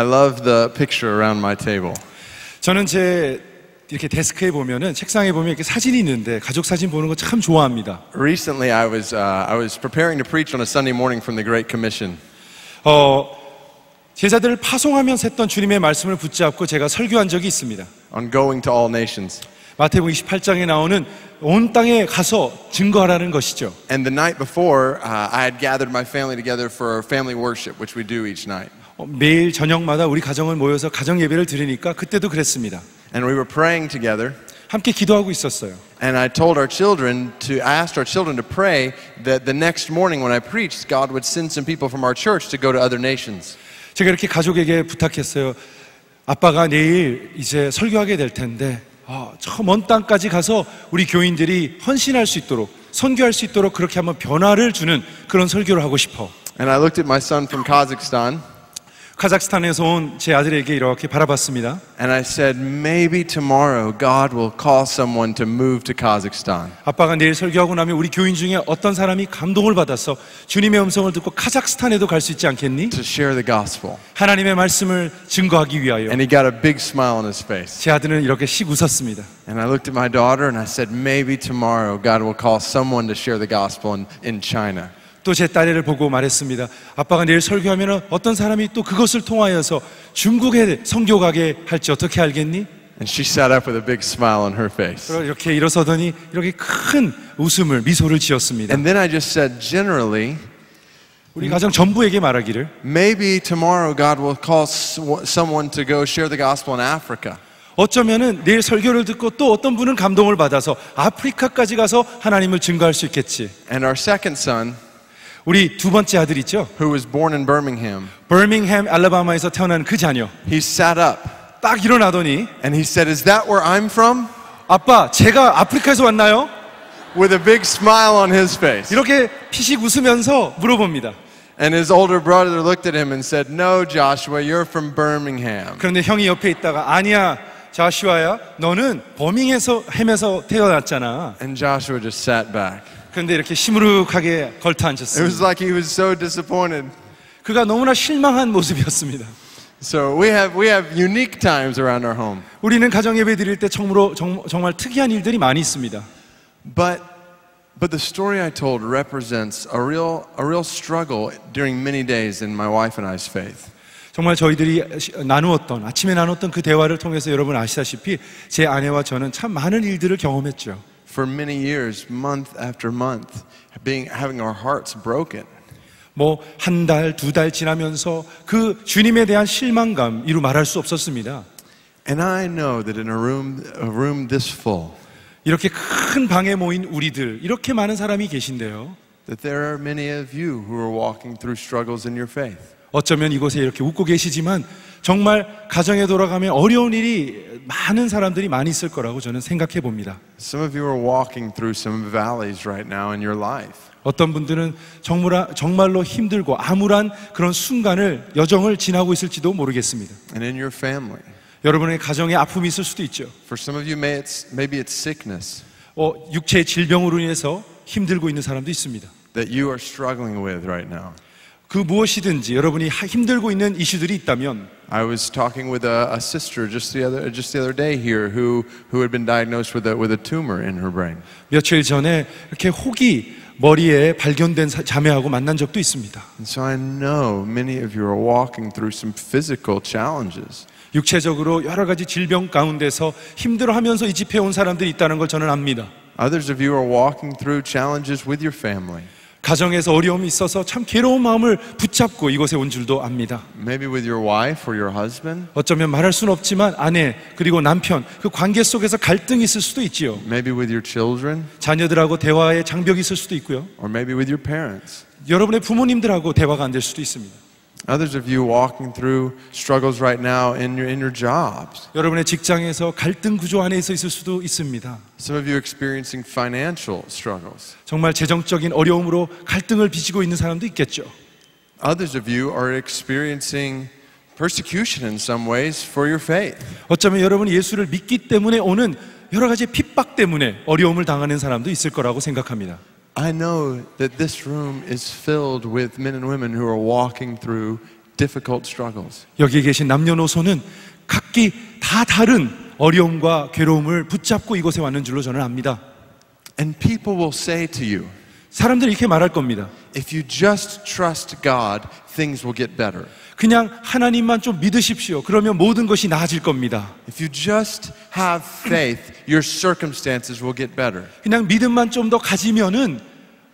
I love the picture around my table. 저는 제 이렇게 데스크에 보면은 책상에 보면 이렇게 사진이 있는데 가족 사진 보는 거 참 좋아합니다. Recently, I was, uh, I was preparing to preach on a Sunday morning from the Great Commission. 어, 제자들을 파송하면서 했던 주님의 말씀을 붙잡고 제가 설교한 적이 있습니다. on going to all nations. 마태복음 28장에 나오는 온 땅에 가서 증거하라는 것이죠. And the night before, uh, I had gathered my family together for family worship, which we do each night. 어, 매일 저녁마다 우리 가정을 모여서 가정 예배를 드리니까 그때도 그랬습니다. And we were praying together. 함께 기도하고 있었어요. And I told our children to, I asked our children to pray that the next morning when I preached, God would send some people from our church to go to other nations. 제가 이렇게 가족에게 부탁했어요. 아빠가 내일 이제 설교하게 될 텐데 아, 저먼 땅까지 가서 우리 교인들이 헌신할 수 있도록 선교할 수 있도록 그렇게 한번 변화를 주는 그런 설교를 하고 싶어. And I looked at my son from Kazakhstan 카자흐스탄에서 온 제 아들에게 이렇게 바라봤습니다. and I said, maybe tomorrow God will call someone to move to Kazakhstan. 아빠가 내일 설교하고 나면 우리 교인 중에 어떤 사람이 감동을 받아서 주님의 음성을 듣고 카자흐스탄에도 갈 수 있지 않겠니? to share the gospel. 하나님의 말씀을 증거하기 위하여. And he got a big smile on his face. 제 아들은 이렇게 씩 웃었습니다. And I looked at my daughter and I said, maybe tomorrow God will call someone to share the gospel in, in China. 또 제 딸애를 보고 말했습니다. 아빠가 내일 설교하면 어떤 사람이 또 그것을 통하여서 중국에 선교 가게 할지 어떻게 알겠니? And she sat up with a big smile on her face. 이렇게 일어서더니 이렇게 큰 웃음을 미소를 지었습니다. And then I just said, generally, 우리 가정 전부에게 말하기를 maybe tomorrow God will call someone to go share the gospel in Africa. 어쩌면은 내일 설교를 듣고 또 어떤 분은 감동을 받아서 아프리카까지 가서 하나님을 증거할 수 있겠지. And our second son, 우리 두 번째 아들 있죠? who was born in Birmingham, 버밍햄 알라바마에서 태어난 그 자녀 he sat up 딱 일어나더니 and he said, Is that where I'm from? 아빠 제가 아프리카에서 왔나요? With a big smile on his face. 이렇게 피식 웃으면서 물어봅니다. And his older brother looked at him and said, No, Joshua, you're from Birmingham. 그런데 형이 옆에 있다가 아니야 자슈아야 너는 버밍에서 햄에서 태어났잖아. And Joshua just sat back. 그런데 이렇게 시무룩하게 It was like he was so disappointed. 그가 너무나 실망한 모습이었습니다. So we have, we have unique times around our home. 우리는 가정 예배 드릴 때 정말, 정말 특이한 일들이 많이 있습니다. But, but the story I told represents a real, a real struggle during many days in my wife and I's faith. 정말 저희들이 나누었던 아침에 나눴던 그 대화를 통해서 여러분 아시다시피 제 아내와 저는 참 많은 일들을 경험했죠. For many years, month after month, being, having our hearts broken. 뭐 한 달, 두 달 지나면서 그 주님에 대한 실망감 이루 말할 수 없었습니다. And I know that in a room, a room this full, 이렇게 큰 방에 모인 우리들 이렇게 많은 사람이 계신데요. that there are many of you who are walking through struggles in your faith. 어쩌면 이곳에 이렇게 웃고 계시지만 정말 가정에 돌아가면 어려운 일이 많은 사람들이 많이 있을 거라고 저는 생각해 봅니다. Some of you are walking through some valleys right now in your life. 어떤 분들은 정말, 정말로 힘들고 암울한 그런 순간을 여정을 지나고 있을지도 모르겠습니다. and in your family. 여러분의 가정에 아픔이 있을 수도 있죠. For some of you, may it's, maybe it's sickness 어, 육체 질병으로 인해서 힘들고 있는 사람도 있습니다. that you are struggling with right now. 그 무엇이든지 여러분이 하- 힘들고 있는 이슈들이 있다면 I was talking with a, a sister just the other just the other day here who who had been diagnosed with a with a tumor in her brain. 며칠 전에 이렇게 혹이 머리에 발견된 사- 자매하고 만난 적도 있습니다. And so I know many of you are walking through some physical challenges. 육체적으로 여러 가지 질병 가운데서 힘들어하면서 이 집회에 온 사람들이 있다는 걸 저는 압니다. Others of you are walking through challenges with your family. 가정에서 어려움이 있어서 참 괴로운 마음을 붙잡고 이곳에 온 줄도 압니다. Maybe with your wife or your husband. 어쩌면 말할 수는 없지만 아내 그리고 남편 그 관계 속에서 갈등이 있을 수도 있지요. Maybe with your children 자녀들하고 대화에 장벽이 있을 수도 있고요. or maybe with your parents. 여러분의 부모님들하고 대화가 안 될 수도 있습니다. Others of you walking through struggles right now in your in your jobs. 여러분의 직장에서 갈등 구조 안에 있어 있을 수도 있습니다. Some of you experiencing financial struggles. 정말 재정적인 어려움으로 갈등을 빚고 있는 사람도 있겠죠. Others of you are experiencing persecution in some ways for your faith. 어쩌면 여러분이 예수를 믿기 때문에 오는 여러 가지 핍박 때문에 어려움을 당하는 사람도 있을 거라고 생각합니다. I know that this room is filled with men and women who are walking through difficult struggles. 여기 계신 남녀노소는 각기 다 다른 어려움과 괴로움을 붙잡고 이곳에 왔는 줄로 저는 압니다. And people will say to you, 사람들이 이렇게 말할 겁니다. if you just trust God, things will get better. 그냥 하나님만 좀 믿으십시오. 그러면 모든 것이 나아질 겁니다. If you just have faith, your circumstances will get better. 그냥 믿음만 좀 더 가지면은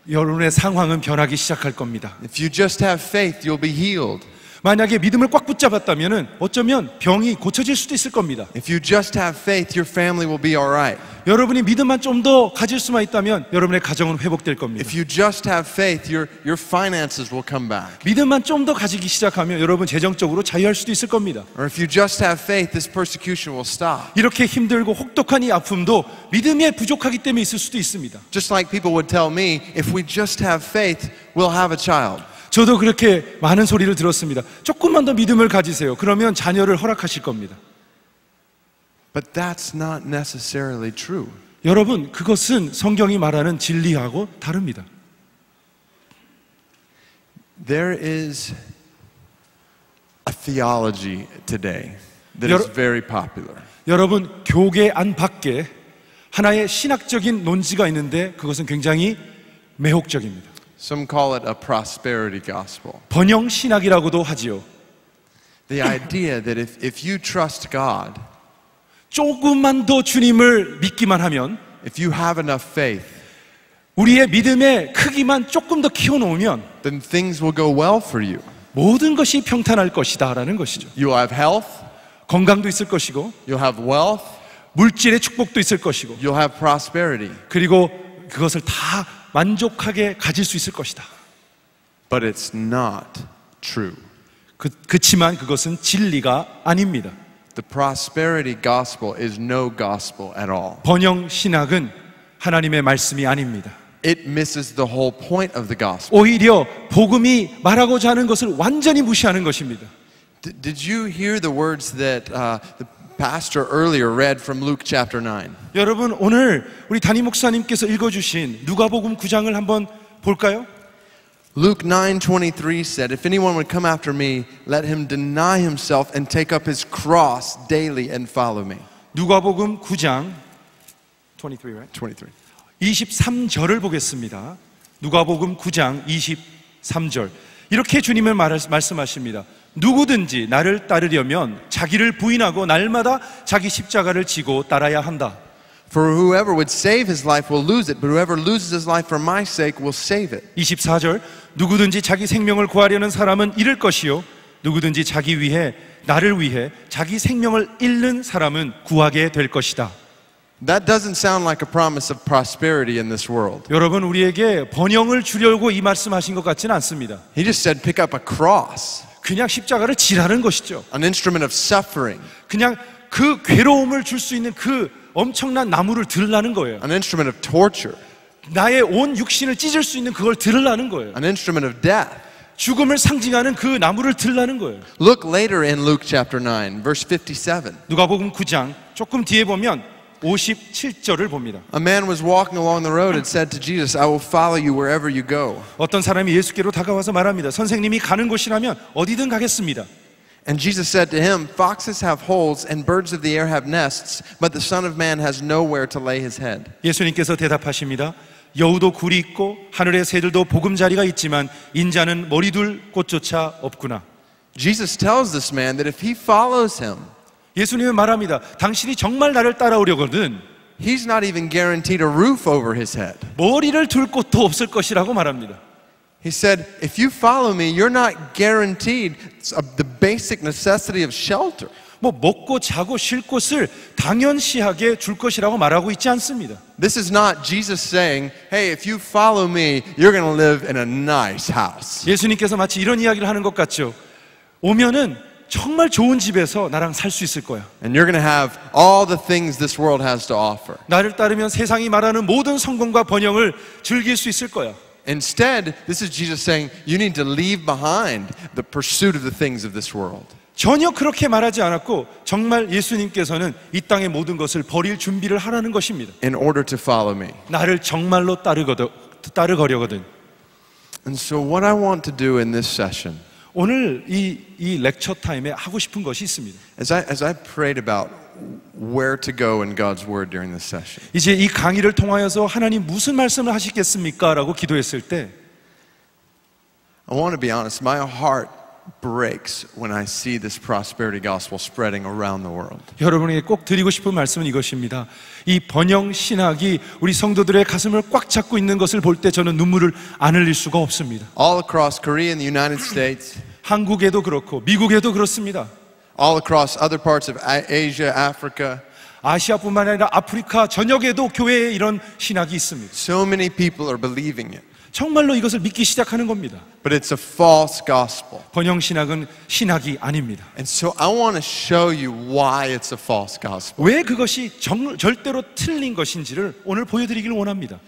여러분의 상황은 변하기 시작할 겁니다. If you just have faith, you'll be healed. 만약에 믿음을 꽉 붙잡았다면은 어쩌면 병이 고쳐질 수도 있을 겁니다. If you just have faith, your family will be all right. 여러분이 믿음만 좀 더 가질 수만 있다면 여러분의 가정은 회복될 겁니다. If you just have faith, your, your finances will come back. 믿음만 좀 더 가지기 시작하면 여러분 재정적으로 자유할 수도 있을 겁니다. Or if you just have faith, this persecution will stop. 이렇게 힘들고 혹독한 이 아픔도 믿음에 부족하기 때문에 있을 수도 있습니다. Just like people would tell me, if we just have faith, we'll have a child. 저도 그렇게 많은 소리를 들었습니다. 조금만 더 믿음을 가지세요. 그러면 자녀를 허락하실 겁니다. But that's not necessarily true. 여러분, 그것은 성경이 말하는 진리하고 다릅니다. There is a theology today that is 여러- very popular. 여러분, 교계 안팎에 하나의 신학적인 논지가 있는데 그것은 굉장히 매혹적입니다. Some call it a prosperity gospel. 번영 신학이라고도 하지요. The idea that if, if you trust God, 조금만 더 주님을 믿기만 하면 if you have enough faith, 우리의 믿음의 크기만 조금 더 키워놓으면 then things will go well for you. 모든 것이 평탄할 것이다라는 것이죠. You'll have health, 건강도 있을 것이고 you'll have wealth, 물질의 축복도 있을 것이고 you'll have prosperity. 그리고 그것을 다 만족하게 가질 수 있을 것이다. But it's not true. 그, 그치만 그것은 진리가 아닙니다. The prosperity gospel is no gospel at all. 번영 신학은 하나님의 말씀이 아닙니다. It misses the whole point of the gospel. 오히려 복음이 말하고자 하는 것을 완전히 무시하는 것입니다. D- did you hear the words that uh, the pastor earlier read from Luke chapter 9? 여러분 오늘 우리 담임 목사님께서 읽어 주신 누가복음 9장을 한번 볼까요? Luke 9:23 said, "If anyone would come after me, let him deny himself and take up his cross daily and follow me." 누가복음 9장 23, right? 23. 23절을 보겠습니다. 누가복음 9장 23절. 이렇게 주님을 말, 말씀하십니다. 누구든지 나를 따르려면 자기를 부인하고 날마다 자기 십자가를 지고 따라야 한다. For whoever would save his life will lose it, but whoever loses his life for my sake will save it. 24절. 누구든지 자기 생명을 구하려는 사람은 잃을 것이요. 누구든지 자기 위해 나를 위해 자기 생명을 잃는 사람은 구하게 될 것이다. That doesn't sound like a promise of prosperity in this world. 여러분 우리에게 번영을 주려고 이 말씀하신 것 같지는 않습니다. He just said pick up a cross, 그냥 십자가를 지라는 것이죠. an instrument of suffering, 그냥 그 괴로움을 줄 수 있는 그 엄청난 나무를 들으라는 거예요. an instrument of torture, 나의 온 육신을 찢을 수 있는 그걸 들으라는 거예요. an instrument of death. 죽음을 상징하는 그 나무를 들으라는 거예요. Look later in Luke chapter 9, verse 57. 누가복음 9장 조금 뒤에 보면 57절을 봅니다. A man was walking along the road and said to Jesus, I will follow you wherever you go. 어떤 사람이 예수께로 다가와서 말합니다. 선생님이 가는 곳이라면 어디든 가겠습니다. And Jesus said to him, Foxes have holes and birds of the air have nests, but the Son of Man has nowhere to lay his head. 예수님께서 대답하십니다. 여우도 굴이 있고 하늘의 새들도 보금자리가 있지만 인자는 머리둘 곳조차 없구나. Jesus tells this man that if he follows him, 예수님은 말합니다. 당신이 정말 나를 따라오려거든 he's not even guaranteed a roof over his head. 머리를 둘 곳도 없을 것이라고 말합니다. He said, If you follow me, you're not guaranteed the basic necessity of shelter. 뭐 먹고 자고 쉴 곳을 당연시하게 줄 것이라고 말하고 있지 않습니다. This is not Jesus saying, Hey, if you follow me, you're going to live in a nice house. 예수님께서 마치 이런 이야기를 하는 것 같죠. 오면은 정말 좋은 집에서 나랑 살 수 있을 거야. And you're going to have all the things this world has to offer. 나를 따르면 세상이 말하는 모든 성공과 번영을 즐길 수 있을 거야. Instead, this is Jesus saying, You need to leave behind the pursuit of the things of this world. 전혀 그렇게 말하지 않았고 정말 예수님께서는 이 땅의 모든 것을 버릴 준비를 하라는 것입니다. in order to follow me. 나를 정말로 따르거든, 따르거려거든. And so, what I want to do in this session 오늘 이, 이 렉처 타임에 하고 싶은 것이 있습니다. As I, as I prayed about where to go in God's Word during this session, 이제 이 강의를 통하여서 하나님 무슨 말씀을 하시겠습니까? 라고 기도했을 때 I want to be honest, my heart breaks when I see this prosperity gospel spreading around the world. 여러분에게 꼭 드리고 싶은 말씀은 이것입니다. 이 번영 신학이 우리 성도들의 가슴을 꽉 잡고 있는 것을 볼 때 저는 눈물을 안 흘릴 수가 없습니다. All across Korea and the United States, 한국에도 그렇고 미국에도 그렇습니다. all across other parts of Asia, Africa, 아시아뿐만 아니라 아프리카 전역에도 교회에 이런 신학이 있습니다. so many people are believing it. 정말로 이것을 믿기 시작하는 겁니다. But it's a false gospel. 번영 신학은 신학이 아닙니다. And so I want to show you why it's a false gospel. 왜 그것이 정- 절대로 틀린 것인지를 오늘 보여드리기를 원합니다.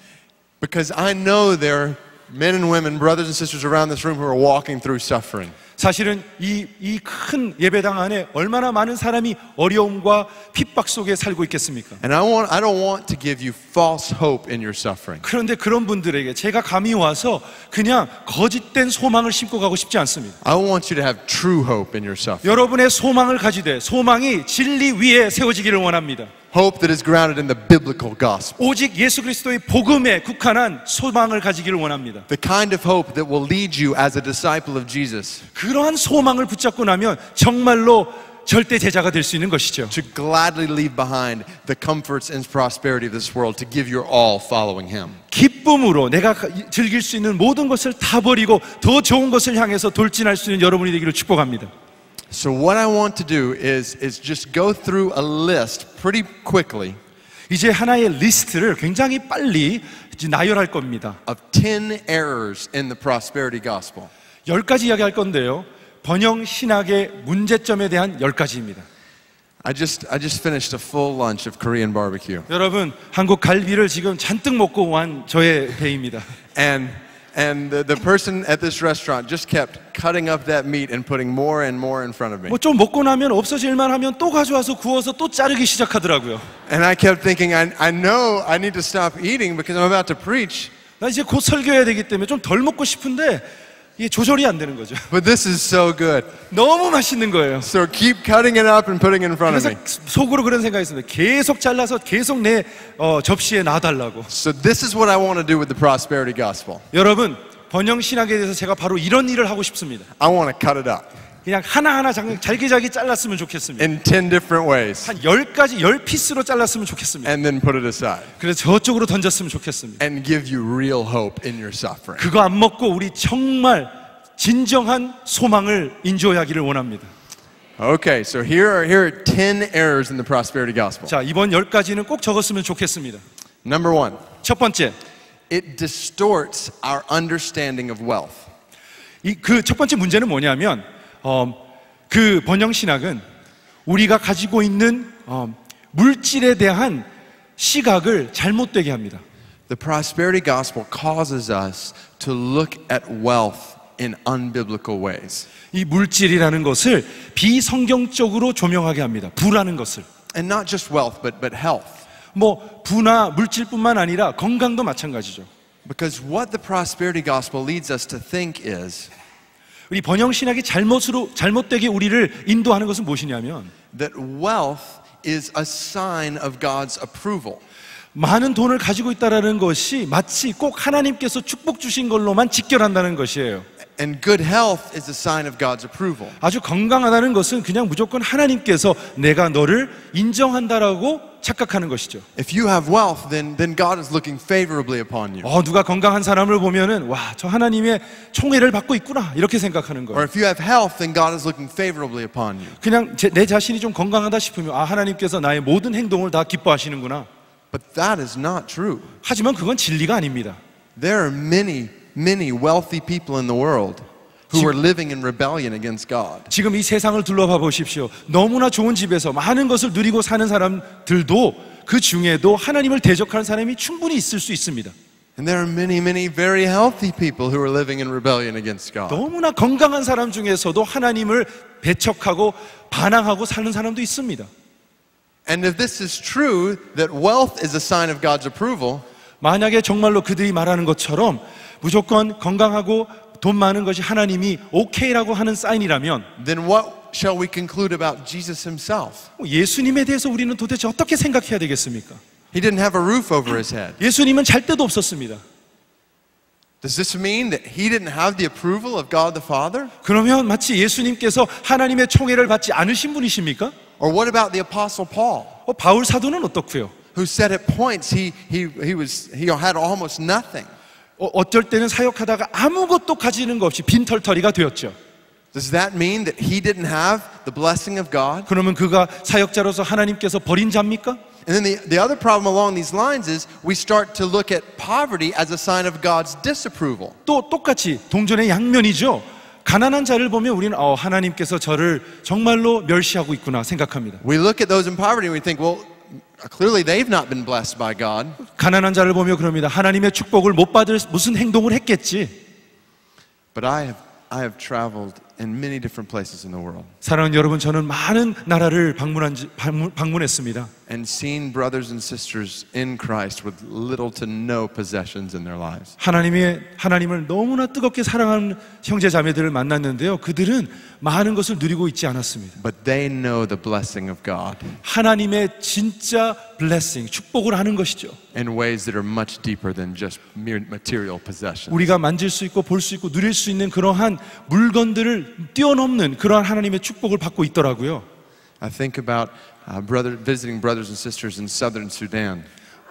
Because I know there are men and women, brothers and sisters around this room who are walking through suffering. 사실은 이 이 큰 예배당 안에 얼마나 많은 사람이 어려움과 핍박 속에 살고 있겠습니까? And I want I don't want to give you false hope in your suffering. 그런데 그런 분들에게 제가 감히 와서 그냥 거짓된 소망을 심고 가고 싶지 않습니다. I want you to have true hope in your suffering. 여러분의 소망을 가지되 소망이 진리 위에 세워지기를 원합니다. Hope that is grounded in the biblical gospel. 오직 예수 그리스도의 복음에 국한한 소망을 가지기를 원합니다. The kind of hope that will lead you as a disciple of Jesus 그러한 소망을 붙잡고 나면 정말로 절대 제자가 될 수 있는 것이죠. to gladly leave behind the comforts and prosperity of this world to give your all following him. 기쁨으로 내가 즐길 수 있는 모든 것을 다 버리고 더 좋은 것을 향해서 돌진할 수 있는 여러분이 되기를 축복합니다. So what I want to do is is just go through a list pretty quickly 이제 하나의 리스트를 굉장히 빨리 이제 나열할 겁니다. of 10 errors in the prosperity gospel. 열 가지 이야기할 건데요. 번영 신학의 문제점에 대한 열 가지입니다. I just I just finished a full lunch of Korean barbecue. 여러분 한국 갈비를 지금 잔뜩 먹고 온 저의 배입니다. And and the, the person at this restaurant just kept cutting up that meat and putting more and more in front of me. 뭐 좀 먹고 나면 없어질만 하면 또 가져와서 구워서 또 자르기 시작하더라고요. And I kept thinking, I, I know I need to stop eating because I'm about to preach, 나 이제 곧 설교해야 되기 때문에 좀 덜 먹고 싶은데 이게 조절이 안 되는 거죠. but this is so good. 너무 맛있는 거예요. So keep cutting it up and putting it in front of me. 속으로 그런 생각이 있습니다. 계속 잘라서 계속 내 어, 접시에 놔달라고. So this is what I want to do with the prosperity gospel. 여러분 번영 신학에 대해서 제가 바로 이런 일을 하고 싶습니다. I want to cut it up 그냥 하나하나 장- 잘게 잘게 잘랐으면 좋겠습니다. in 10 different ways 한 열가지열 피스로 잘랐으면 좋겠습니다. and then put it aside 그래서 저쪽으로 던졌으면 좋겠습니다. and give you real hope in your suffering. 그거 안 먹고 우리 정말 진정한 소망을 인조하기를 원합니다. Okay, so here are here are 10 errors in the prosperity gospel. 자, 이번 열 가지는 꼭 적었으면 좋겠습니다. Number 1, 첫 번째, it distorts our understanding of wealth. 이 그 첫 번째 문제는 뭐냐면 어, 그 번영 신학은 우리가 가지고 있는 어, 물질에 대한 시각을 잘못되게 합니다. The prosperity gospel causes us to look at wealth in unbiblical ways. 이 물질이라는 것을 비성경적으로 조명하게 합니다. 부라는 것을. And not just wealth, but, but health. 뭐 부나 물질뿐만 아니라 건강도 마찬가지죠. Because what the prosperity gospel leads us to think is 우리 번영 신학이 잘못으로 잘못되게 우리를 인도하는 것은 무엇이냐면 that wealth is a sign of God's approval. 많은 돈을 가지고 있다라는 것이 마치 꼭 하나님께서 축복 주신 걸로만 직결한다는 것이에요. And good health is a sign of God's approval. 아주 건강하다는 것은 그냥 무조건 하나님께서 내가 너를 인정한다라고 착각하는 것이죠. If you have wealth, then, then God is looking favorably upon you. 어, 누가 건강한 사람을 보면은 와, 저 하나님의 총애를 받고 있구나 이렇게 생각하는 Or 거예요. if you have health, then God is looking favorably upon you. 그냥 제, 내 자신이 좀 건강하다 싶으면 아 하나님께서 나의 모든 행동을 다 기뻐하시는구나. But that is not true. 하지만 그건 진리가 아닙니다. There are many, many wealthy people in the world who are living in rebellion against God. 지금 이 세상을 둘러봐 보십시오. 너무나 좋은 집에서 많은 것을 누리고 사는 사람들도 그 중에도 하나님을 대적하는 사람이 충분히 있을 수 있습니다. And there are many, many very healthy people who are living in rebellion against God. 너무나 건강한 사람 중에서도 하나님을 배척하고 반항하고 사는 사람도 있습니다. And if this is true, that wealth is a sign of God's approval, 만약에 정말로 그들이 말하는 것처럼 무조건 건강하고 돈 많은 것이 하나님이 오케이라고 하는 사인이라면 then what shall we conclude about Jesus himself? 예수님에 대해서 우리는 도대체 어떻게 생각해야 되겠습니까? He didn't have a roof over his head. 예수님은 잘 데도 없었습니다. Does this mean that he didn't have the approval of God the Father? 그러면 마치 예수님께서 하나님의 총애를 받지 않으신 분이십니까? Or what about the Apostle Paul, 어, 바울 사도는 어떻고요? who said at points he, he, he, was, he had almost nothing? 어, 어쩔 때는 사역하다가 아무것도 가지는 것 없이 빈털터리가 되었죠. Does that mean that he didn't have the blessing of God? 그러면 그가 사역자로서 하나님께서 버린 자입니까? And then the, the other problem along these lines is we start to look at poverty as a sign of God's disapproval. 또 똑같이 동전의 양면이죠. 가난한 자를 보면 우리는 어, 하나님께서 저를 정말로 멸시하고 있구나 생각합니다. We look at those in poverty and we think, well, clearly they've not been blessed by God. 가난한 자를 보며 그럽니다. 하나님의 축복을 못 받을 무슨 행동을 했겠지. But I have, I have traveled in many different places in the world 사랑하는 여러분, 저는 많은 나라를 방문한 지- 방문, 방문했습니다. And seen brothers and sisters in Christ with little to no possessions in their lives. 하나님의 하나님을 너무나 뜨겁게 사랑하는 형제 자매들을 만났는데요. 그들은 많은 것을 누리고 있지 않았습니다. But they know the blessing of God 하나님의 진짜 블레싱, 축복을 하는 것이죠. in ways that are much deeper than just mere material possessions. 우리가 만질 수 있고 볼 수 있고 누릴 수 있는 그러한 물건들을 뛰어넘는 그러한 하나님의 축복을 받고 있더라고요. I think about uh, brother, visiting brothers and sisters in southern Sudan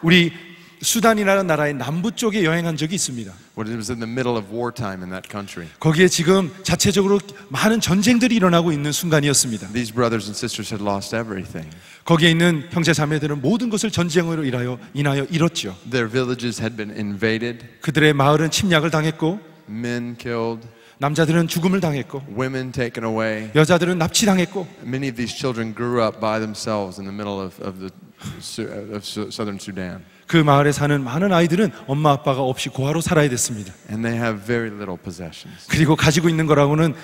우리 수단이라는 나라의 남부 쪽에 여행한 적이 있습니다. when it was in the middle of wartime in that country. 거기에 지금 자체적으로 많은 전쟁들이 일어나고 있는 순간이었습니다. These brothers and sisters had lost everything. 거기에 있는 형제 자매들은 모든 것을 전쟁으로 인하여 인하여 잃었죠. Their villages had been invaded, 그들의 마을은 침략을 당했고 men killed, 남자들은 죽음을 당했고 women taken away. 여자들은 납치당했고 Many of these children grew up by themselves in the middle of, of, the, of southern Sudan. 그 마을에 사는 많은 아이들은 엄마 아빠가 없이 고아로 살아야 됐습니다. And they have very little possessions. 그리고 가지고 있는 거라고는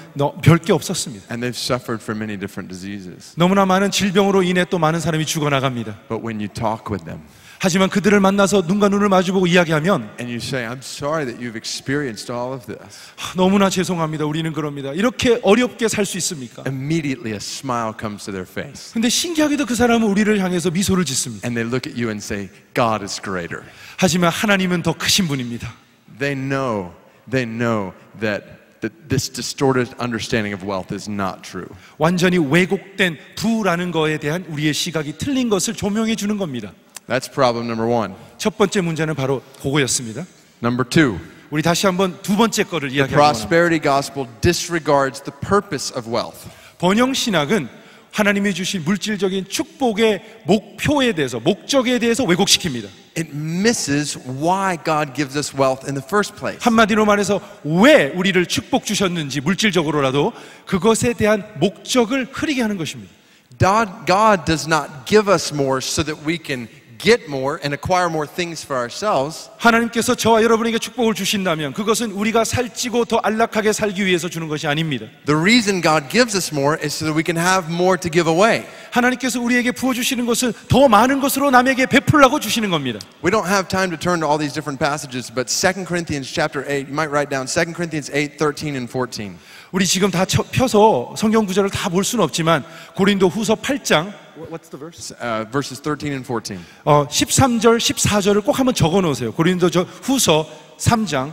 별게 없었습니다. And they've suffered from many different diseases. 너무나 많은 질병으로 인해 또 많은 사람이 죽어나갑니다. But when you talk with them 하지만 그들을 만나서 눈과 눈을 마주보고 이야기하면 and you say, I'm sorry that you've experienced all of this, 하, 너무나 죄송합니다. 우리는 그럽니다. 이렇게 어렵게 살 수 있습니까? immediately a smile comes to their face. 근데 신기하게도 그 사람은 우리를 향해서 미소를 짓습니다. And they look at you and say, God is greater. 하지만 하나님은 더 크신 분입니다. They know, they know that, that this distorted understanding of wealth is not true. 완전히 왜곡된 부라는 거에 대한 우리의 시각이 틀린 것을 조명해 주는 겁니다. That's problem number one. 첫 번째 문제는 바로 그거였습니다. Number two, 우리 다시 한번 두 번째 거를 the 이야기하겠습니다. prosperity gospel disregards the purpose of wealth. 번영 신학은 하나님이 주신 물질적인 축복의 목표에 대해서 목적에 대해서 왜곡시킵니다. It misses why God gives us wealth in the first place. 한마디로 말해서 왜 우리를 축복 주셨는지 물질적으로라도 그것에 대한 목적을 흐리게 하는 것입니다. God, God does not give us more so that we can get more and acquire more things for ourselves. 하나님께서 저와 여러분에게 축복을 주신다면 그것은 우리가 살찌고 더 안락하게 살기 위해서 주는 것이 아닙니다. The reason God gives us more is so that we can have more to give away. 하나님께서 우리에게 부어 주시는 것은 더 많은 것으로 남에게 베풀라고 주시는 겁니다. We don't have time to turn to all these different passages, but 2 Corinthians chapter 8, you might write down 2 Corinthians 8, 13 and 14. 우리 지금 다 쳐- 펴서 성경 구절을 다 볼 수는 없지만 고린도 후서 8장 What's the verse? Uh, verses 13 and 14. 어, 13절, 14절을 꼭 한번 적어 놓으세요. 고린도 저 후서 3장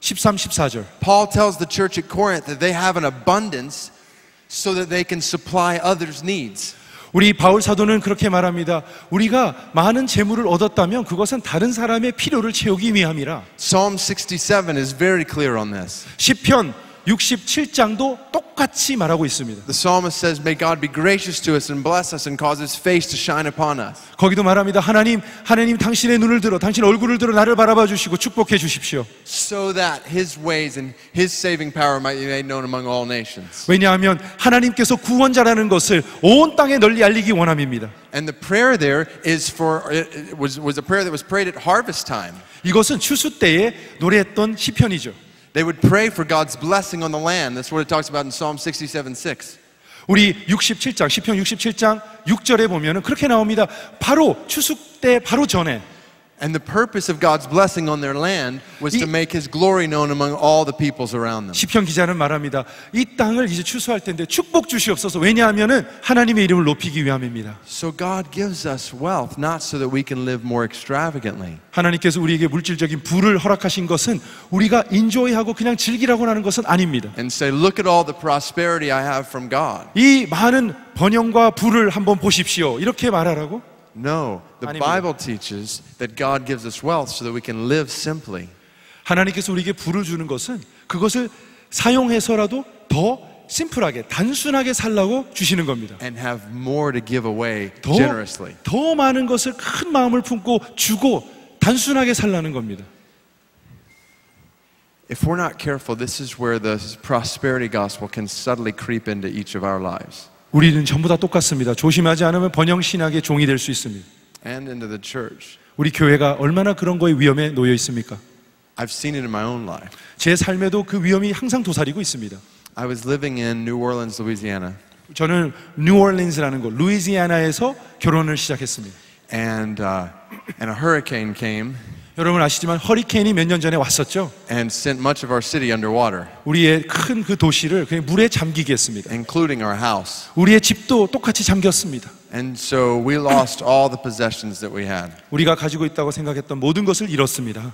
13, 14절. Paul tells the church at Corinth that they have an abundance so that they can supply others' needs. 우리 바울 사도는 그렇게 말합니다. 우리가 많은 재물을 얻었다면 그것은 다른 사람의 필요를 채우기 위함이라. Psalm 67 is very clear on this. 시편 67장도 똑같이 말하고 있습니다. The psalmist says, May God be gracious to us and bless us and cause his face to shine upon us. 거기도 말합니다. 하나님, 하나님 당신의 눈을 들어 당신 얼굴을 들어 나를 바라봐 주시고 축복해 주십시오. so that his ways and his saving power might be made known among all nations. 왜냐하면 하나님께서 구원자라는 것을 온 땅에 널리 알리기 원함입니다. And the prayer there is for was was a prayer that was prayed at harvest time. 이것은 추수 때에 노래했던 시편이죠. They would pray for God's blessing on the land. That's what it talks about in Psalm 67, 6. 우리 67장, 시편 67장 6절에 보면은 그렇게 나옵니다. 바로 추수 때 바로 전에 And the purpose of God's blessing on their land was 이- to make his glory known among all the peoples around them. 시편 기자는 말합니다. 이 땅을 이제 추수할 텐데 축복 주시옵소서. 왜냐하면은 하나님의 이름을 높이기 위함입니다. So God gives us wealth not so that we can live more extravagantly, 하나님께서 우리에게 물질적인 부를 허락하신 것은 우리가 인조이하고 그냥 즐기라고 하는 것은 아닙니다. and say, Look at all the prosperity I have from God. 이 많은 번영과 부를 한번 보십시오. 이렇게 말하라고? No, the 아닙니다. Bible teaches that God gives us wealth so that we can live simply. 하나님께서 우리에게 부를 주는 것은 그것을 사용해서라도 더 심플하게 단순하게 살라고 주시는 겁니다. and have more to give away 더, generously. 더 많은 것을 큰 마음을 품고 주고 단순하게 살라는 겁니다. If we're not careful, this is where the prosperity gospel can subtly creep into each of our lives 우리는 전부 다 똑같습니다. 조심하지 않으면 번영 신학의 종이 될 수 있습니다. and into the church. 우리 교회가 얼마나 그런 거에 위험에 놓여 있습니까? I've seen it in my own life. 제 삶에도 그 위험이 항상 도사리고 있습니다. I was living in New Orleans, Louisiana, 저는 뉴올린스라는 곳, 루이지애나에서 결혼을 시작했습니다. and, uh, and a hurricane came 여러분 아시지만 허리케인이 몇 년 전에 왔었죠. and sent much of our city underwater, 우리의 큰 그 도시를 그냥 물에 잠기게 했습니다. including our house. 우리의 집도 똑같이 잠겼습니다. And so we lost all the possessions that we had. 우리가 가지고 있다고 생각했던 모든 것을 잃었습니다.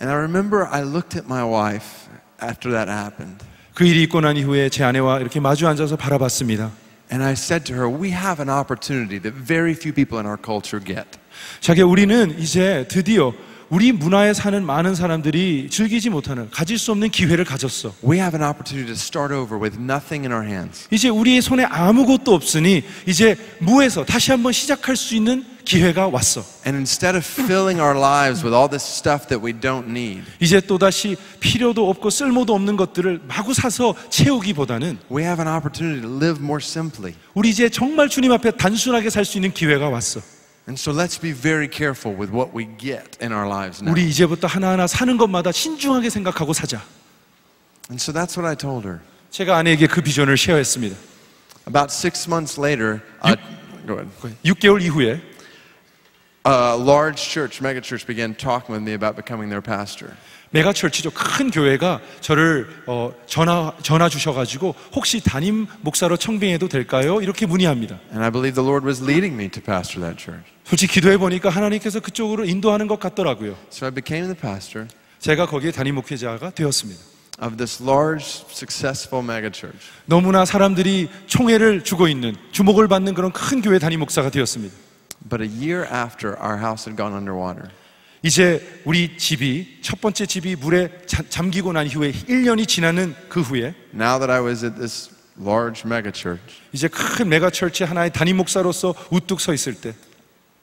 And I remember I looked at my wife after that happened, 그 일이 있고 난 이후에 제 아내와 이렇게 마주 앉아서 바라봤습니다. and I said to her, We have an opportunity that very few people in our culture get. 자기야 우리는 이제 드디어 우리 문화에 사는 많은 사람들이 즐기지 못하는 가질 수 없는 기회를 가졌어. We have an opportunity to start over with nothing in our hands. 이제 우리의 손에 아무것도 없으니 이제 무에서 다시 한번 시작할 수 있는 기회가 왔어. And instead of filling our lives with all this stuff that we don't need, 이제 또 다시 필요도 없고 쓸모도 없는 것들을 마구 사서 채우기보다는 we have an opportunity to live more simply. 우리 이제 정말 주님 앞에 단순하게 살 수 있는 기회가 왔어. And so let's be very careful with what we get in our lives now. 우리 이제부터 하나하나 사는 것마다 신중하게 생각하고 사자. And so that's what I told her. 제가 아내에게 그 비전을 쉐어했습니다. About six months later, uh, go ahead. 6개월 이후에 A large church, mega church, began talking with me about becoming their pastor. 메가철치죠. 큰 교회가 저를 어, 전화 전화 주셔가지고 혹시 담임 목사로 청빙해도 될까요? 이렇게 문의합니다. And I believe the Lord was leading me to pastor that church. 솔직히 기도해 보니까 하나님께서 그쪽으로 인도하는 것 같더라고요. So I became the pastor 제가 거기에 담임 목회자가 되었습니다. of this large, successful mega church. 너무나 사람들이 총애를 주고 있는 주목을 받는 그런 큰 교회 담임 목사가 되었습니다. But a year after our house had gone underwater, 이제 우리 집이 첫 번째 집이 물에 자- 잠기고 난 이후에 1년이 지나는 그 후에 now that I was at this large mega church, 이제 큰 메가 철치 하나의 담임 목사로서 우뚝 서 있을 때제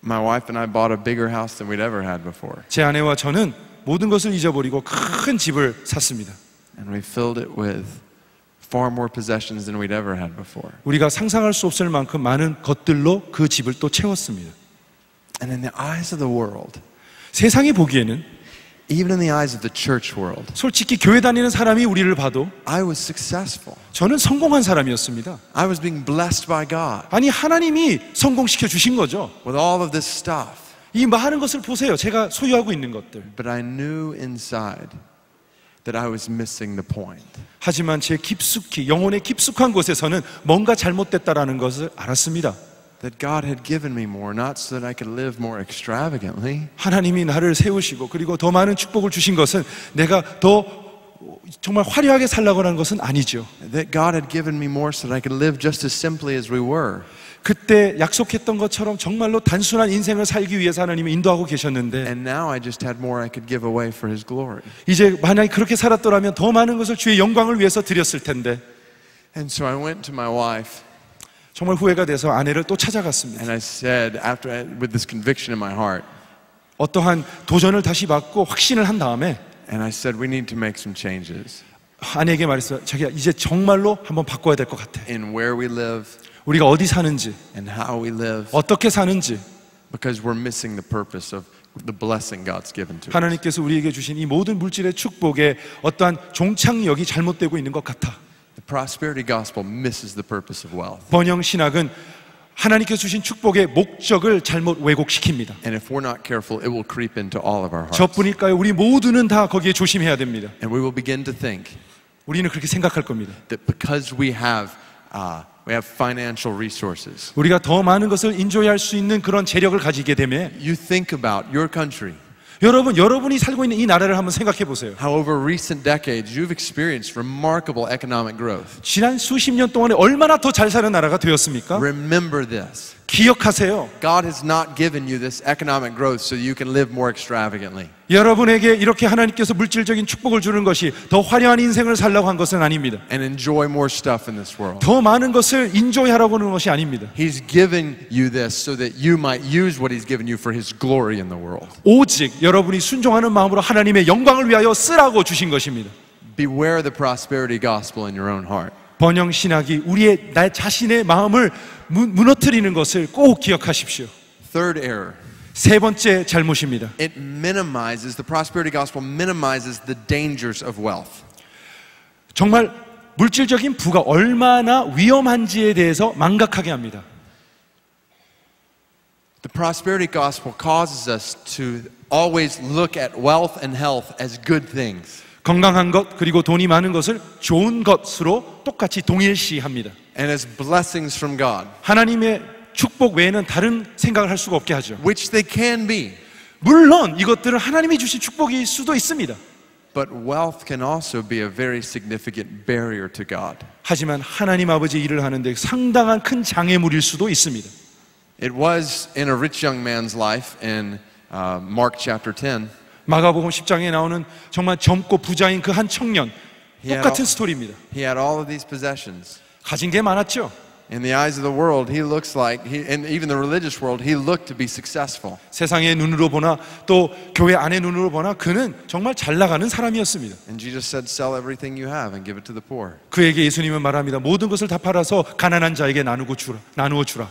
my wife and I bought a bigger house than we'd ever had before. 아내와 저는 모든 것을 잊어버리고 큰 집을 샀습니다. And we filled it with far more possessions than we'd ever had before. 우리가 상상할 수 없을 만큼 많은 것들로 그 집을 또 채웠습니다. And in the eyes of the world, 세상이 보기에는 even in the eyes of the church world, 솔직히 교회 다니는 사람이 우리를 봐도 I was successful. 저는 성공한 사람이었습니다. I was being blessed by God 아니 하나님이 성공시켜 주신 거죠. with all of this stuff. 이 많은 것을 보세요. 제가 소유하고 있는 것들. But I knew inside that I was missing the point. 하지만 제 깊숙이 영혼의 깊숙한 곳에서는 뭔가 잘못됐다라는 것을 알았습니다. That God had given me more, not so that I could live more extravagantly, 하나님이 나를 세우시고 그리고 더 많은 축복을 주신 것은 내가 더 정말 화려하게 살라고 하는 것은 아니죠. that God had given me more so that I could live just as simply as we were. 그때 약속했던 것처럼 정말로 단순한 인생을 살기 위해서 하나님이 인도하고 계셨는데 And now I just had more I could give away for His glory. 이제 만약에 그렇게 살았더라면 더 많은 것을 주의 영광을 위해서 드렸을 텐데 And so I went to my wife 정말 후회가 돼서 아내를 또 찾아갔습니다. and I said, after I, with this conviction in my heart, 어떠한 도전을 다시 받고 확신을 한 다음에 and I said, we need to make some changes 아내에게 말했어요. 자기야 이제 정말로 한번 바꿔야 될 것 같아. in where we live 우리가 어디 사는지 and how we live 어떻게 사는지 because we're missing the purpose of the blessing God's given to us. 하나님께서 우리에게 주신 이 모든 물질의 축복에 어떠한 종착역이 잘못되고 있는 것 같아. The prosperity gospel misses the purpose of wealth. 번영 신학은 하나님께서 주신 축복의 목적을 잘못 왜곡시킵니다. And if we're not careful, it will creep into all of our hearts. 저뿐일까요? 우리 모두는 다 거기에 조심해야 됩니다. And we will begin to think 우리는 그렇게 생각할 겁니다. that because we have, uh, we have financial resources, 우리가 더 많은 것을 인조할 수 있는 그런 재력을 가지게 되면 you think about your country, 여러분, 여러분이 살고 있는 이 나라를 한번 생각해 보세요. how over recent decades you've experienced remarkable economic growth. 지난 수십 년 동안에 얼마나 더 잘 사는 나라가 되었습니까? Remember this. 기억하세요. God has not given you this economic growth so you can live more extravagantly. 여러분에게 이렇게 하나님께서 물질적인 축복을 주는 것이 더 화려한 인생을 살라고 한 것은 아닙니다. and enjoy more stuff in this world. 더 많은 것을 인조하라고 하는 것이 아닙니다. He's given you this so that you might use what He's given you for His glory in the world. 오직 여러분이 순종하는 마음으로 하나님의 영광을 위하여 쓰라고 주신 것입니다. Beware the prosperity gospel in your own heart. 번영 신학이 우리의 나 자신의 마음을 무, 무너뜨리는 것을 꼭 기억하십시오. Third error. 세 번째 잘못입니다. It minimizes, the prosperity gospel minimizes the dangers of wealth. 정말 물질적인 부가 얼마나 위험한지에 대해서 망각하게 합니다. The prosperity gospel causes us to always look at wealth and health as good things. 건강한 것 그리고 돈이 많은 것을 좋은 것으로 똑같이 동일시합니다. and as blessings from God, 하나님의 축복 외에는 다른 생각을 할 수가 없게 하죠. which they can be. 물론 이것들은 하나님이 주신 축복일 수도 있습니다. But wealth can also be a very significant barrier to God. 하지만 하나님 아버지 일을 하는데 상당한 큰 장애물일 수도 있습니다. It was in a rich young man's life in uh, Mark chapter 10. 마가복음 10장에 나오는 정말 젊고 부자인 그 한 청년 똑같은. 스토리입니다. He had all of these possessions. 가진 게 많았죠. In the eyes of the world, he looks like, he, and even the religious world, he looked to be successful. 세상의 눈으로 보나 또 교회 안의 눈으로 보나 그는 정말 잘 나가는 사람이었습니다. And Jesus said, Sell everything you have and give it to the poor. 그에게 예수님은 말합니다. 모든 것을 다 팔아서 가난한 자에게 나누고 주라. 나누어 주라.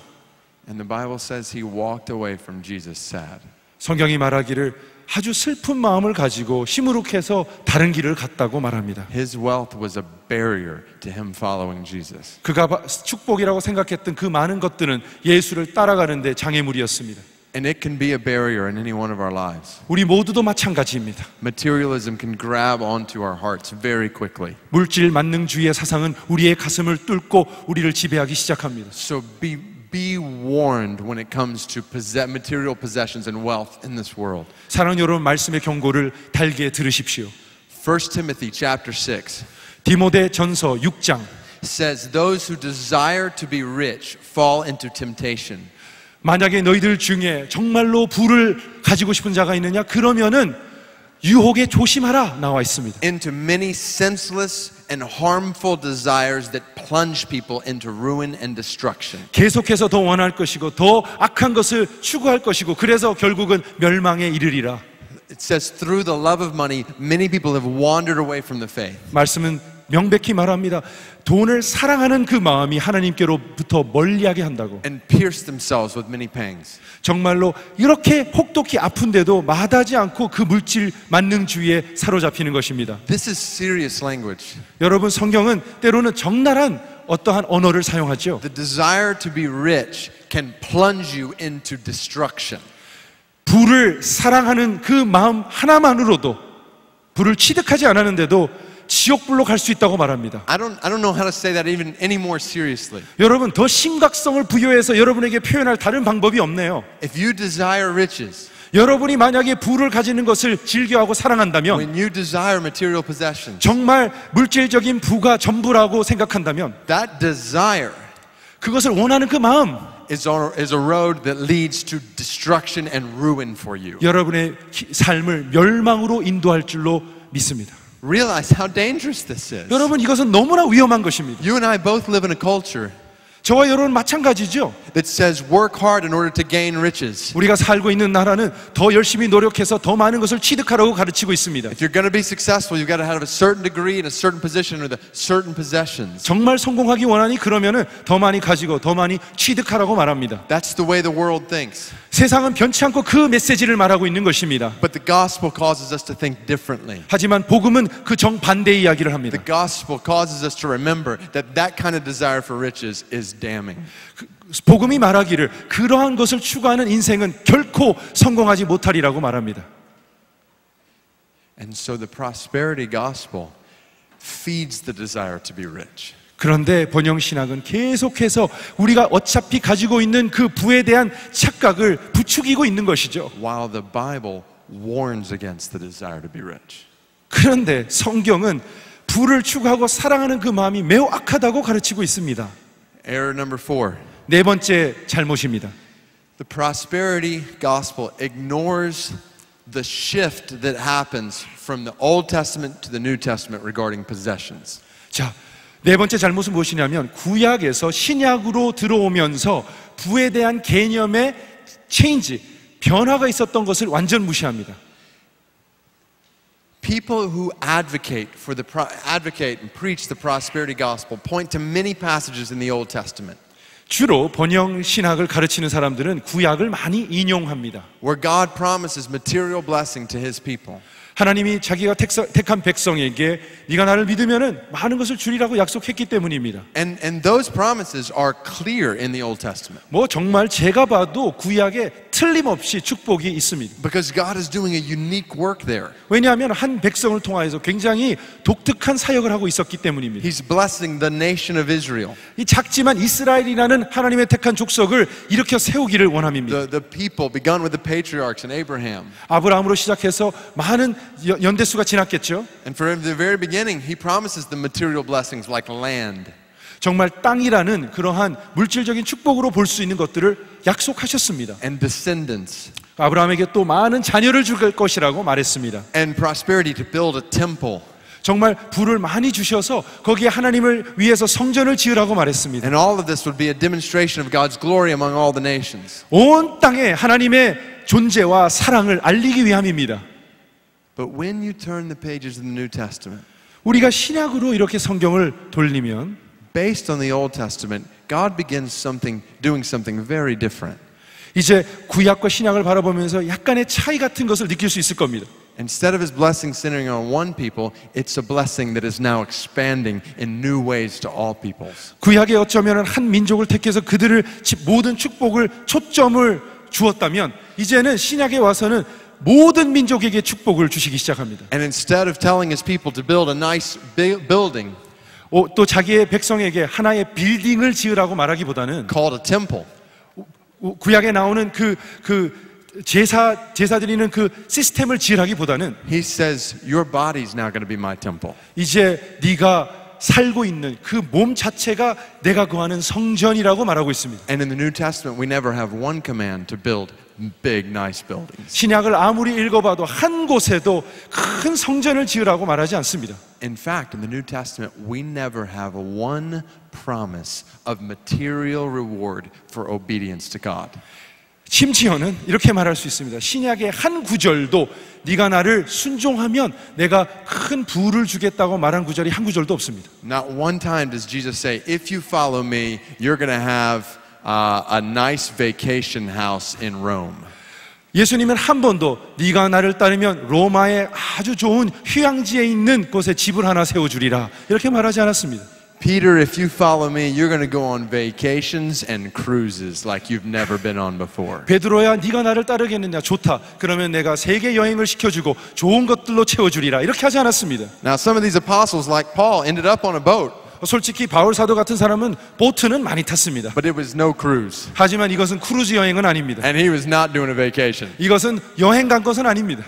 And the Bible says he walked away from Jesus sad. 성경이 말하기를 아주 슬픈 마음을 가지고 시무룩해서 다른 길을 갔다고 말합니다. His wealth was a barrier to him following Jesus. 그가 바- 축복이라고 생각했던 그 많은 것들은 예수를 따라가는데 장애물이었습니다. And it can be a barrier in any one of our lives. 우리 모두도 마찬가지입니다. Materialism can grab onto our hearts very quickly. 물질 만능주의의 사상은 우리의 가슴을 뚫고 우리를 지배하기 시작합니다. So be, be warned when it comes to possess, material possessions and wealth in this world. 사랑하는 여러분 말씀의 경고를 달게 들으십시오. 1 Timothy chapter 6 디모데 전서 6장 says, Those who desire to be rich fall into temptation. 만약에 너희들 중에 정말로 부를 가지고 싶은 자가 있느냐 그러면은 유혹에 조심하라 나와 있습니다. into many senseless and harmful desires that plunge people into ruin and destruction. 계속해서 더 원할 것이고 더 악한 것을 추구할 것이고 그래서 결국은 멸망에 이르리라. It says, through the love of money, many people have wandered away from the faith. 말씀은 명백히 말합니다. 돈을 사랑하는 그 마음이 하나님께로부터 멀리하게 한다고. and pierced themselves with many pangs. 정말로 이렇게 혹독히 아픈데도 마다지 않고 그 물질 만능주의에 사로잡히는 것입니다. This is serious language. 여러분 성경은 때로는 적나라한 어떠한 언어를 사용하죠. The desire to be rich can plunge you into destruction. 부를 사랑하는 그 마음 하나만으로도 부를 취득하지 않았는데도 지옥불로 갈 수 있다고 말합니다. I don't, I don't know how to say that even any more seriously. 여러분 더 심각성을 부여해서 여러분에게 표현할 다른 방법이 없네요. If you desire riches, 여러분이 만약에 부를 가지는 것을 즐겨하고 사랑한다면 when you desire material possessions, 정말 물질적인 부가 전부라고 생각한다면 that desire 그것을 원하는 그 마음 is, on, is a road that leads to destruction and ruin for you. 여러분의 기- 삶을 멸망으로 인도할 줄로 믿습니다. Realize how dangerous this is. 여러분 이것은 너무나 위험한 것입니다. You and I both live in a culture 저와 여러분 마찬가지죠. that says work hard in order to gain riches. 우리가 살고 있는 나라는 더 열심히 노력해서 더 많은 것을 취득하라고 가르치고 있습니다. If you're going to be successful, you've got to have a certain degree and a certain position with certain possessions. 정말 성공하기 원하니 그러면은 더 많이 가지고 더 많이 취득하라고 말합니다. That's the way the world thinks. 세상은 변치 않고 그 메시지를 말하고 있는 것입니다. But the gospel causes us to think differently. 하지만 복음은 그 정반대의 이야기를 합니다. The gospel causes us to remember that that kind of desire for riches is damning. 그, 복음이 말하기를 그러한 것을 추구하는 인생은 결코 성공하지 못하리라고 말합니다. And so the prosperity gospel feeds the desire to be rich. 그런데 번영 신학은 계속해서 우리가 어차피 가지고 있는 그 부에 대한 착각을 부추기고 있는 것이죠. while the Bible warns against the desire to be rich. 그런데 성경은 부를 추구하고 사랑하는 그 마음이 매우 악하다고 가르치고 있습니다. Error number four 네 번째 잘못입니다. the prosperity gospel ignores the shift that happens from the Old Testament to the New Testament regarding possessions. 자, 네 번째 잘못은 무엇이냐면 구약에서 신약으로 들어오면서 부에 대한 개념의 체인지, 변화가 있었던 것을 완전 무시합니다. People who advocate for the advocate and preach the prosperity gospel point to many passages in the Old Testament 주로 번영 신학을 가르치는 사람들은 구약을 많이 인용합니다. where God promises material blessing to his people. 하나님이 자기가 택한 백성에게 네가 나를 믿으면은 많은 것을 주리라고 약속했기 때문입니다. And, and those promises are clear in the Old Testament 뭐 정말 제가 봐도 구약에 틀림없이 축복이 있습니다. because God is doing a unique work there. 왜냐하면 한 백성을 통하여서 굉장히 독특한 사역을 하고 있었기 때문입니다. He's blessing the nation of Israel, 이 작지만 이스라엘이라는 하나님의 택한 족속을 일으켜 세우기를 원함입니다. the, the people begun with the patriarchs and Abraham. 아브라함으로 시작해서 많은 여- 연대수가 지났겠죠. And from the very beginning, he promises the material blessings like land. 정말 땅이라는 그러한 물질적인 축복으로 볼 수 있는 것들을 약속하셨습니다. and descendants 아브라함에게 또 많은 자녀를 줄 것이라고 말했습니다. and prosperity to build a temple. 정말 부를 많이 주셔서 거기에 하나님을 위해서 성전을 지으라고 말했습니다. And all of this would be a demonstration of God's glory among all the nations. 온 땅에 하나님의 존재와 사랑을 알리기 위함입니다. But when you turn the pages of the New Testament, 우리가 신약으로 이렇게 성경을 돌리면 based on the Old Testament, God begins something, doing something very different. 이제 구약과 신약을 바라보면서 약간의 차이 같은 것을 느낄 수 있을 겁니다. Instead of his blessing centering on one people, it's a blessing that is now expanding in new ways to all peoples. 구약에 어쩌면 한 민족을 택해서 그들을 지- 모든 축복을 초점을 주었다면 이제는 신약에 와서는 모든 민족에게 축복을 주시기 시작합니다. And instead of telling his people to build a nice bi- building 오, 또 자기의 백성에게 하나의 빌딩을 지으라고 말하기보다는 called a temple, 오, 구약에 나오는 그, 그 제사, 제사 드리는 그 시스템을 지으라기보다는 he says, Your body's now going to be my temple. 이제 네가 살고 있는 그 몸 자체가 내가 구하는 성전이라고 말하고 있습니다. And in the New Testament, we never have one command to build big, nice buildings. 신약을 아무리 읽어봐도 한 곳에도 큰 성전을 지으라고 말하지 않습니다. In fact, in the New Testament, we never have one promise of material reward for obedience to God. 심지어는 이렇게 말할 수 있습니다. 신약의 한 구절도 네가 나를 순종하면 내가 큰 부를 주겠다고 말한 구절이 한 구절도 없습니다. Not one time does Jesus say, If you follow me, you're going to have uh, a nice vacation house in Rome. 예수님은 한 번도 네가 나를 따르면 로마의 아주 좋은 휴양지에 있는 곳에 집을 하나 세워 주리라 이렇게 말하지 않았습니다. Peter, if you follow me, you're going to go on vacations and cruises like you've never been on before. 베드로야 네가 나를 따르겠느냐 좋다 그러면 내가 세계 여행을 시켜주고 좋은 것들로 채워주리라 이렇게 하지 않았습니다. Now, some of these apostles, like Paul, ended up on a boat, 솔직히 바울 사도 같은 사람은 보트는 많이 탔습니다. but it was no cruise. 하지만 이것은 크루즈 여행은 아닙니다. And he was not doing a vacation. 이것은 여행 간 것은 아닙니다.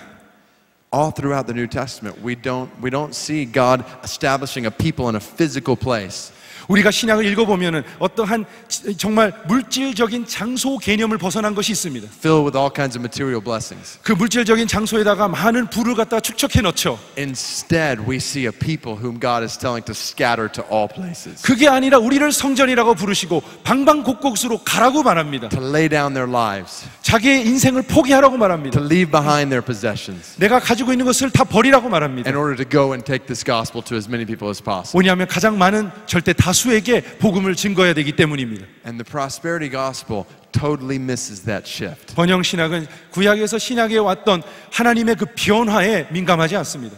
All throughout the New Testament, we don't, we don't see God establishing a people in a physical place. 우리가 신약을 읽어보면은 어떠한 지- 정말 물질적인 장소 개념을 벗어난 것이 있습니다. filled with all kinds of material blessings. 그 물질적인 장소에다가 많은 불을 갖다 축적해 넣죠. Instead, we see a people whom God is telling to scatter to all places, 그게 아니라 우리를 성전이라고 부르시고 방방곡곡으로 가라고 말합니다. to lay down their lives, 자기의 인생을 포기하라고 to 말합니다. leave behind their possessions, 내가 가지고 있는 것을 다 버리라고 말합니다. in order to go and take this gospel to as many people as possible. 왜냐하면 가장 많은 절대 다 수에게 복음을 증거해야 되기 때문입니다. And the prosperity gospel totally misses that shift. 번영 신학은 구약에서 신약에 왔던 하나님의 그 변화에 민감하지 않습니다.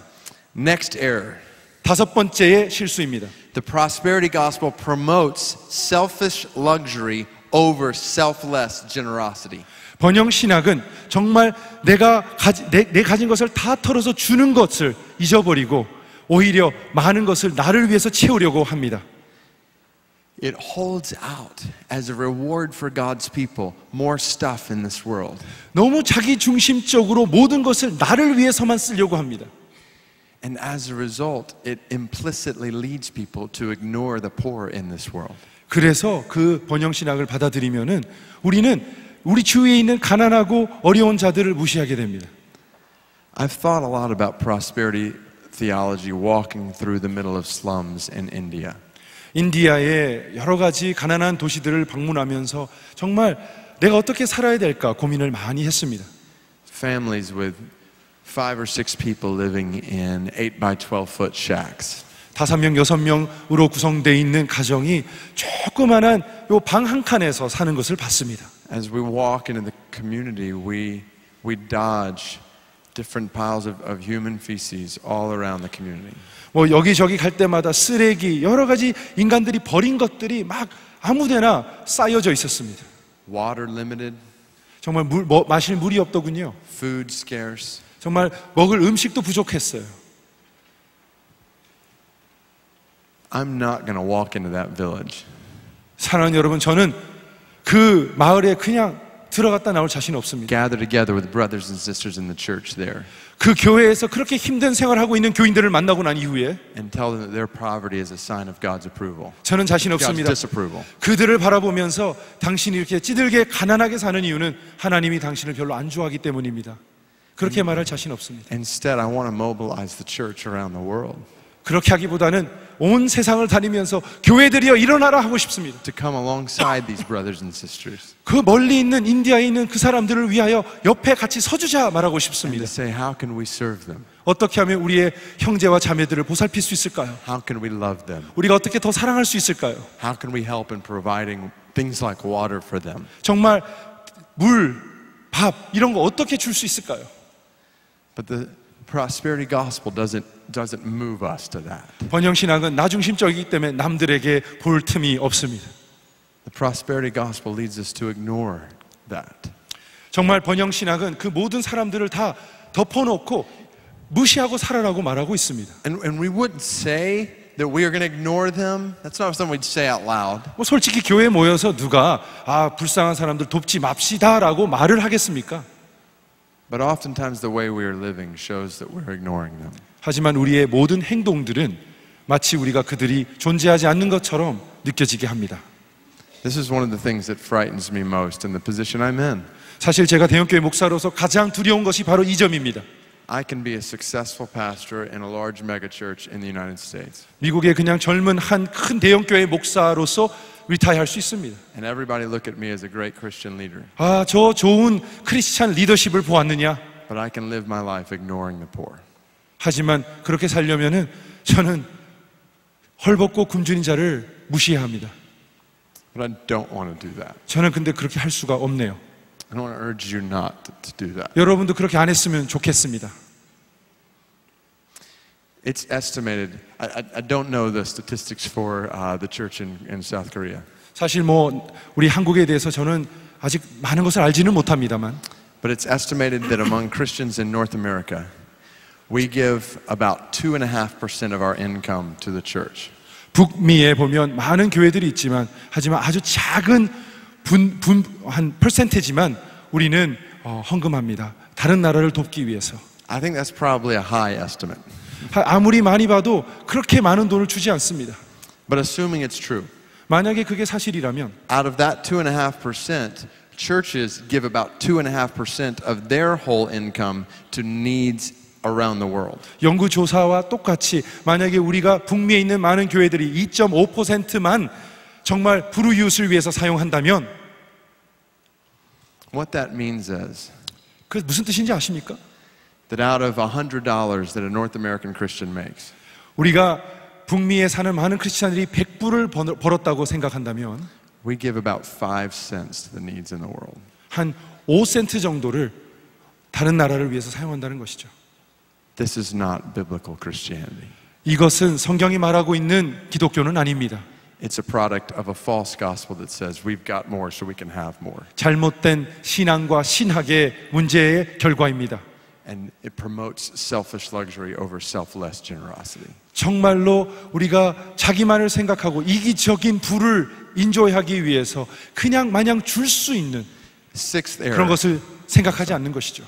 Next error 다섯 번째의 실수입니다. The prosperity gospel promotes selfish luxury over selfless generosity. 번영 신학은 정말 내가 가지, 내, 내 가진 것을 다 털어서 주는 것을 잊어버리고 오히려 많은 것을 나를 위해서 채우려고 합니다. It holds out as a reward for God's people more stuff in this world. 너무 자기 중심적으로 모든 것을 나를 위해서만 쓰려고 합니다. And as a result, it implicitly leads people to ignore the poor in this world. 그래서 그 번영 신학을 받아들이면은 우리는 우리 주위에 있는 가난하고 어려운 자들을 무시하게 됩니다. I've thought a lot about prosperity theology walking through the middle of slums in India. 인디아의 여러 가지 가난한 도시들을 방문하면서 정말 내가 어떻게 살아야 될까 고민을 많이 했습니다. Families with five or six people living in 8 by 12 foot shacks. 다섯 명, 여섯 명으로 구성되어 있는 가정이 조그만한 요 방 한 칸에서 사는 것을 봤습니다. As we walk into the community, we, we dodge different piles of, of human feces all around the community. 뭐 여기저기 갈 때마다 쓰레기, 여러 가지 인간들이 버린 것들이 막 아무데나 쌓여져 있었습니다. Water limited, 정말 물, 뭐, 마실 물이 없더군요. food scarce. 정말 먹을 음식도 부족했어요. I'm not going to walk into that village. 사랑하는 여러분, 저는 그 마을에 그냥 들어갔다 나올 자신 없습니다. Gather together with brothers and sisters in the church there 그 교회에서 그렇게 힘든 생활하고 있는 교인들을 만나고 난 이후에 and tell them that their poverty is a sign of God's approval, 저는 자신 없습니다. disapproval. 그들을 바라보면서 당신이 이렇게 찌들게 가난하게 사는 이유는 하나님이 당신을 별로 안 좋아하기 때문입니다. 그렇게 말할 자신 없습니다. Instead, I want to mobilize the church around the world 그렇게 하기보다는 온 세상을 다니면서 교회들이여 일어나라 하고 싶습니다. to come alongside these brothers and sisters 그 멀리 있는 인디아에 있는 그 사람들을 위하여 옆에 같이 서주자 말하고 and 싶습니다. to say, how can we serve them? 어떻게 하면 우리의 형제와 자매들을 보살필 수 있을까요? How can we love them? 우리가 어떻게 더 사랑할 수 있을까요? How can we help in providing things like water for them? 정말 물, 밥 이런 거 어떻게 줄 수 있을까요? But the prosperity gospel doesn't, doesn't move us to that. 번영 신학은 나 중심적이기 때문에 남들에게 볼 틈이 없습니다. The prosperity gospel leads us to ignore that. 정말 번영 신학은 그 모든 사람들을 다 덮어놓고 무시하고 살아라고 말하고 있습니다. And, and we wouldn't say that we are going to ignore them. That's not something we'd say out loud. 뭐 솔직히 교회에 모여서 누가 아 불쌍한 사람들 돕지 맙시다라고 말을 하겠습니까? But oftentimes the way we are living shows that we're ignoring them. 하지만 우리의 모든 행동들은 마치 우리가 그들이 존재하지 않는 것처럼 느껴지게 합니다. This is one of the things that frightens me most in the position I'm in. 사실 제가 대형교회 목사로서 가장 두려운 것이 바로 이 점입니다. I can be a successful pastor in a large megachurch in the United States. 미국의 그냥 젊은 한 큰 대형 교회 목사로서 리타이할 수 있습니다. And everybody look at me as a great Christian leader. 아, 저 좋은 크리스찬 리더십을 보았느냐? But I can live my life ignoring the poor. 하지만 그렇게 살려면은 저는 헐벗고 굶주린 자를 무시해야 합니다. But I don't want to do that. 저는 근데 그렇게 할 수가 없네요. I want to urge you not to, to do that. 여러분도 그렇게 안 했으면 좋겠습니다. It's estimated, I, I, I don't know the statistics for uh, the church in, in South Korea, 사실 뭐 우리 한국에 대해서 저는 아직 많은 것을 알지는 못합니다만 but it's estimated that among Christians in North America, we give about 2.5% of our income to the church. 북미에 보면 많은 교회들이 있지만 하지만 아주 작은 분, 분, 한 퍼센테지만 우리는 어, 헌금합니다. 다른 나라를 돕기 위해서. I think that's probably a high estimate. 하- 아무리 많이 봐도 그렇게 많은 돈을 주지 않습니다. But assuming it's true, 만약에 그게 사실이라면 out of that 2.5%, churches give about 2.5% of their whole income to needs around the world. 연구 조사와 똑같이 만약에 우리가 북미에 있는 많은 교회들이 2.5%만 정말 불우이웃을 위해서 사용한다면 What that means is 그 무슨 뜻인지 아십니까? That out of $100 that a North American Christian makes, 우리가 북미에 사는 많은 크리스찬들이 100불을 번- 벌었다고 생각한다면 we give about 5 cents to the needs in the world. 한 5센트 정도를 다른 나라를 위해서 사용한다는 것이죠. This is not biblical Christianity. 이것은 성경이 말하고 있는 기독교는 아닙니다. It's a product of a false gospel that says we've got more so we can have more. 잘못된 신앙과 신학의 문제의 결과입니다. And it promotes selfish luxury over selfless generosity. 정말로 우리가 자기만을 생각하고 이기적인 부를 인조하기 위해서 그냥 마냥 줄 수 있는 그런 것을 생각하지 않는 것이죠.